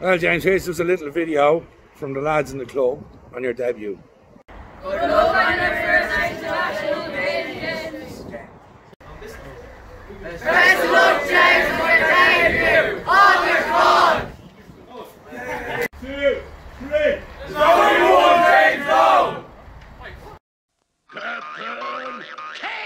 Well, James, here's just a little video from the lads in the club on your debut. Good luck on your first international. Best of luck, James, for your debut. On your call. Two, three. James, Lowe. Captain